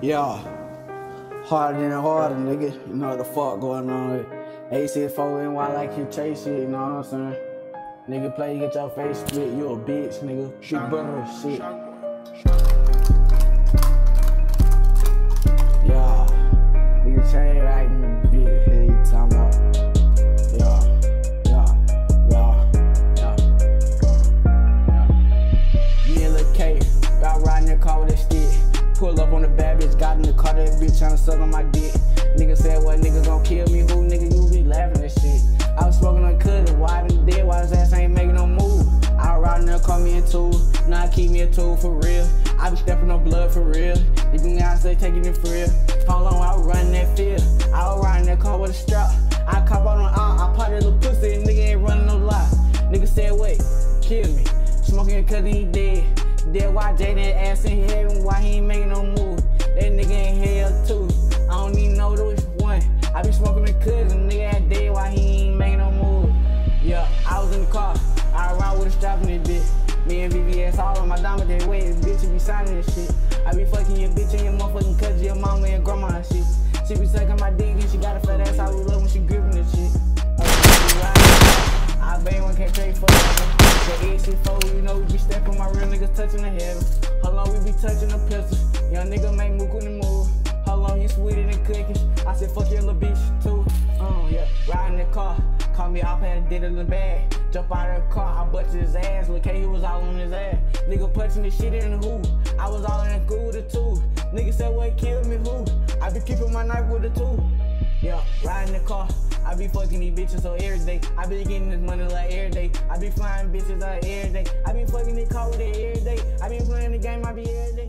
Yeah. Harder than harder, nigga. You know what the fuck going on. AC4 NY like you chase it, you know what I'm saying? Nigga play, get your face split, you a bitch, nigga. Big brother shit. Yeah. Nigga chain right in the bitch. Here you talking about. Bitch tryna suck on my dick. Nigga said, what nigga gon' kill me? Who nigga you be laughing at shit? I was smoking on cousin, why been dead? Why his ass ain't making no move? I riding there, call me a tool. I keep me a tool for real. I be stepping on blood for real. If you guys say taking it for real. How long I was running that field? I was riding that car with a strap. I cop on the out, I pop that little pussy, and nigga ain't running no lie. Nigga said, wait, kill me. Smoking cause he dead. Dead why Jaden ass in heaven, why he ain't making no move? That nigga in hell too. I don't even know which one. I be smoking the cousin, nigga ain't dead, why he ain't making no move? Yeah, I was in the car, I around with a strap in this bitch. Me and VVS all on my diamond, they waiting. bitch, you be signing this shit. I be fucking your bitch and your motherfucking cousin, your mama and grandma and shit. She be sucking my dick and she got a fat ass, I would love when she gripping know we be stepping, my real niggas touching the heaven. How long we be touching the pistols? Young nigga make move when he move. How long you sweeter than cookies? I said fuck your little bitch too. Oh yeah, riding the car. Call me off and did it in the bag. Jump out of the car, I busted his ass. Look, he was all on his ass. Nigga punching the shit in the hoop. I was all in the cool with the two. Nigga said what killed me who? I be keeping my knife with the two. Yeah, riding the car. I be fucking these bitches so every day. I be getting this money like every day. I be flying bitches like every day. I be fucking this car with it every day. I be playing the game, I be every day.